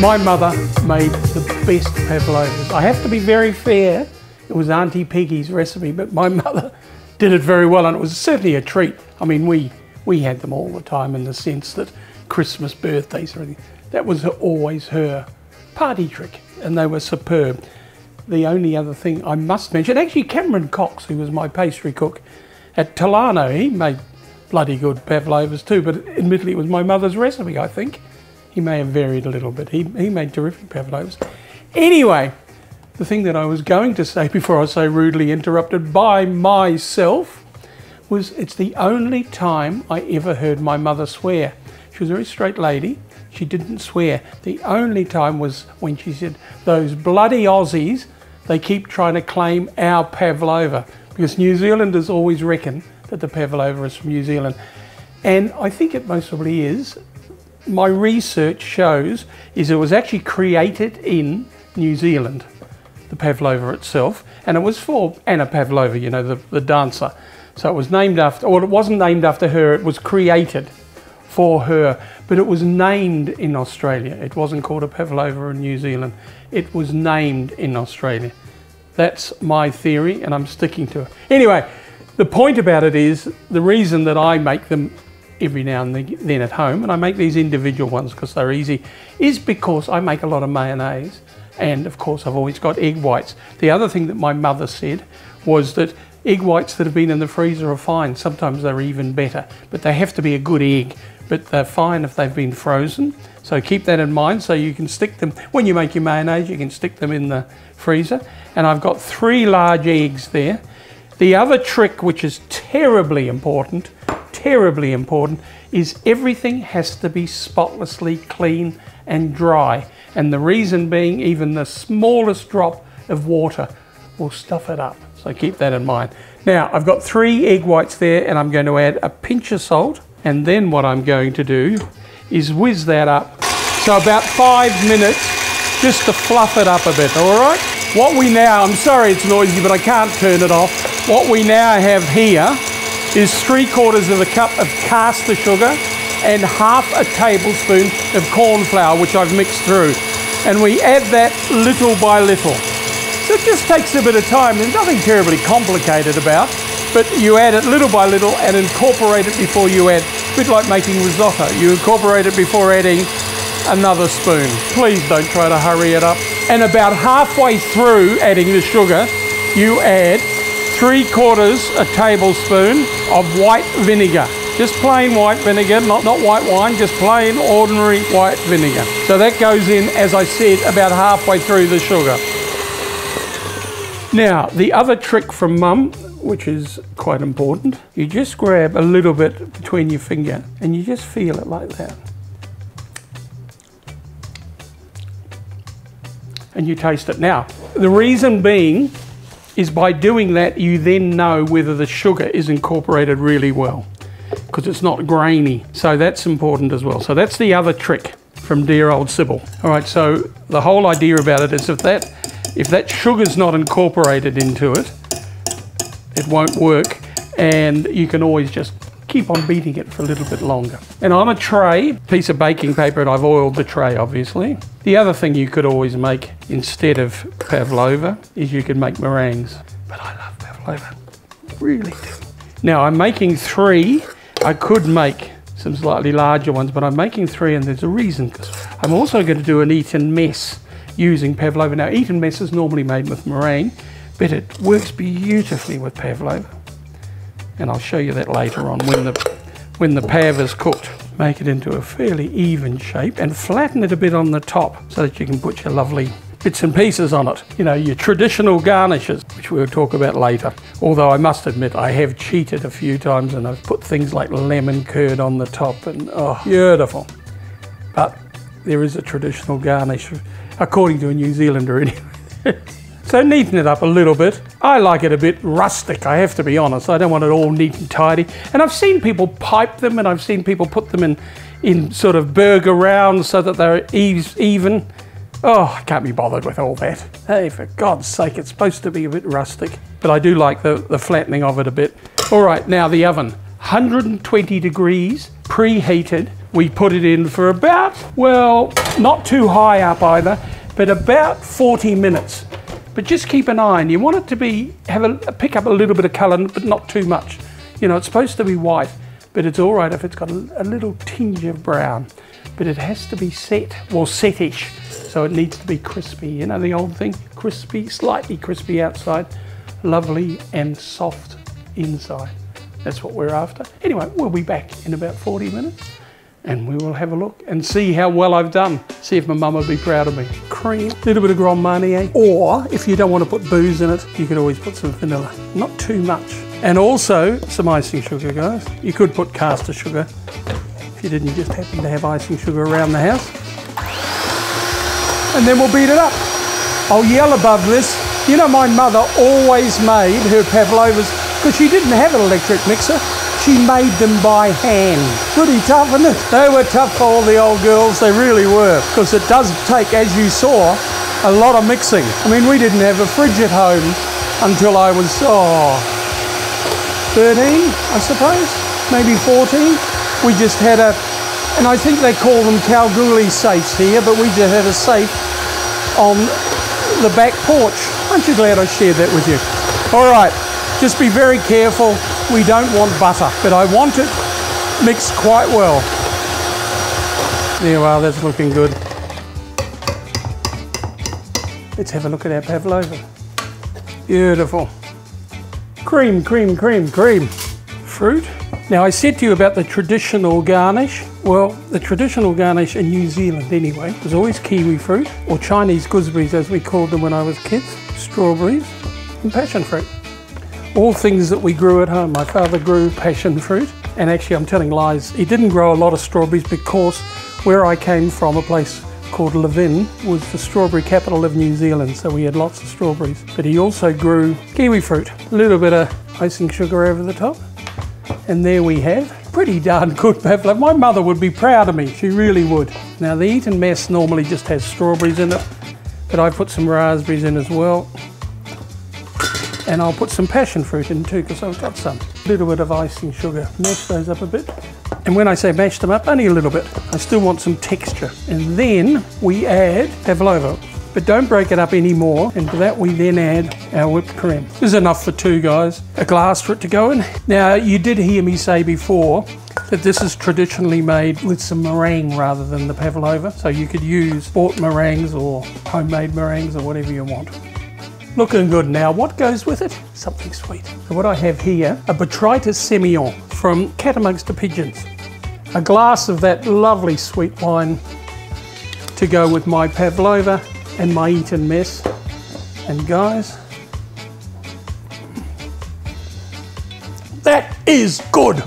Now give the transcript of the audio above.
My mother made the best pavlovas. I have to be very fair. It was Auntie Peggy's recipe, but my mother did it very well, and it was certainly a treat. I mean, we we had them all the time in the sense that Christmas, birthdays, or anything. That was always her party trick, and they were superb. The only other thing I must mention, actually, Cameron Cox, who was my pastry cook at Talano, he made bloody good pavlovas too, but admittedly, it was my mother's recipe, I think. He may have varied a little bit. He, he made terrific pavlovas. Anyway, the thing that I was going to say before I was so rudely interrupted by myself was it's the only time I ever heard my mother swear. She was a very straight lady. She didn't swear. The only time was when she said, Those bloody Aussies, they keep trying to claim our pavlova. Because New Zealanders always reckon that the pavlova is from New Zealand. And I think it most probably is. My research shows is it was actually created in New Zealand the pavlova itself, and it was for Anna Pavlova, you know, the, the dancer. So it was named after, or it wasn't named after her, it was created for her, but it was named in Australia. It wasn't called a pavlova in New Zealand, it was named in Australia. That's my theory, and I'm sticking to it. Anyway, the point about it is the reason that I make them every now and then at home, and I make these individual ones because they're easy, is because I make a lot of mayonnaise and of course I've always got egg whites. The other thing that my mother said was that egg whites that have been in the freezer are fine. Sometimes they're even better, but they have to be a good egg. But they're fine if they've been frozen. So keep that in mind so you can stick them, when you make your mayonnaise, you can stick them in the freezer. And I've got three large eggs there. The other trick, which is terribly important, terribly important, is everything has to be spotlessly clean and dry. And the reason being, even the smallest drop of water will stuff it up. So keep that in mind. Now, I've got three egg whites there, and I'm going to add a pinch of salt. And then what I'm going to do is whiz that up. So about five minutes, just to fluff it up a bit, all right? What we now, I'm sorry it's noisy, but I can't turn it off. What we now have here is three quarters of a cup of caster sugar and half a tablespoon of corn flour, which I've mixed through. And we add that little by little. So it just takes a bit of time. There's nothing terribly complicated about, but you add it little by little and incorporate it before you add, a bit like making risotto. You incorporate it before adding another spoon. Please don't try to hurry it up. And about halfway through adding the sugar, you add three quarters a tablespoon of white vinegar. Just plain white vinegar, not, not white wine, just plain ordinary white vinegar. So that goes in, as I said, about halfway through the sugar. Now, the other trick from mum, which is quite important, you just grab a little bit between your finger and you just feel it like that. And you taste it. Now, the reason being is by doing that, you then know whether the sugar is incorporated really well because it's not grainy. So that's important as well. So that's the other trick from dear old Sybil. All right, so the whole idea about it is if that if that sugar's not incorporated into it, it won't work and you can always just keep on beating it for a little bit longer. And on a tray, piece of baking paper, and I've oiled the tray obviously. The other thing you could always make instead of pavlova is you could make meringues. But I love pavlova, really do. Now I'm making three I could make some slightly larger ones, but I'm making three and there's a reason. I'm also going to do an Eton mess using pavlova. Now, Eton mess is normally made with meringue, but it works beautifully with pavlova. And I'll show you that later on when the, when the pav is cooked. Make it into a fairly even shape and flatten it a bit on the top so that you can put your lovely bits and pieces on it. You know, your traditional garnishes, which we'll talk about later. Although I must admit, I have cheated a few times and I've put things like lemon curd on the top and oh, beautiful. But there is a traditional garnish, according to a New Zealander anyway. So neaten it up a little bit. I like it a bit rustic, I have to be honest. I don't want it all neat and tidy. And I've seen people pipe them and I've seen people put them in, in sort of burger rounds so that they're even. Oh, I can't be bothered with all that. Hey, for God's sake, it's supposed to be a bit rustic, but I do like the, the flattening of it a bit. All right, now the oven. 120 degrees, preheated We put it in for about, well, not too high up either, but about 40 minutes. But just keep an eye on. You want it to be have a pick up a little bit of colour, but not too much. You know, it's supposed to be white, but it's all right if it's got a, a little tinge of brown. But it has to be set, well, setish, so it needs to be crispy. You know the old thing, crispy, slightly crispy outside, lovely and soft inside. That's what we're after. Anyway, we'll be back in about 40 minutes and we will have a look and see how well I've done. See if my mum would be proud of me. Cream, a little bit of Grand Marnier, or if you don't want to put booze in it, you could always put some vanilla. Not too much. And also some icing sugar, guys. You could put caster sugar if you didn't just happen to have icing sugar around the house. And then we'll beat it up. I'll yell above this. You know, my mother always made her pavlovas because she didn't have an electric mixer. She made them by hand. Pretty tough, isn't it? They were tough for all the old girls, they really were. Because it does take, as you saw, a lot of mixing. I mean, we didn't have a fridge at home until I was, oh, 13, I suppose, maybe 14. We just had a, and I think they call them Kalgoorlie safes here, but we just had a safe on the back porch. Aren't you glad I shared that with you? All right, just be very careful. We don't want butter, but I want it mixed quite well. There you are, that's looking good. Let's have a look at our pavlova. Beautiful. Cream, cream, cream, cream. Fruit. Now I said to you about the traditional garnish. Well, the traditional garnish in New Zealand anyway was always kiwi fruit, or Chinese gooseberries as we called them when I was kids, strawberries and passion fruit all things that we grew at home. My father grew passion fruit, and actually, I'm telling lies. He didn't grow a lot of strawberries because where I came from, a place called Levin, was the strawberry capital of New Zealand, so we had lots of strawberries. But he also grew kiwi fruit, a little bit of icing sugar over the top, and there we have pretty darn good pavlova. My mother would be proud of me, she really would. Now, the Eton mess normally just has strawberries in it, but I put some raspberries in as well and I'll put some passion fruit in too because I've got some. A little bit of icing sugar, mash those up a bit. And when I say mash them up, only a little bit. I still want some texture. And then we add pavlova, but don't break it up anymore. And to that we then add our whipped cream. This is enough for two guys, a glass for it to go in. Now you did hear me say before that this is traditionally made with some meringue rather than the pavlova. So you could use bought meringues or homemade meringues or whatever you want. Looking good now. What goes with it? Something sweet. So what I have here, a Botrytis Semillon from Cat Amongst the Pigeons. A glass of that lovely sweet wine to go with my pavlova and my Eton mess. And guys, that is good.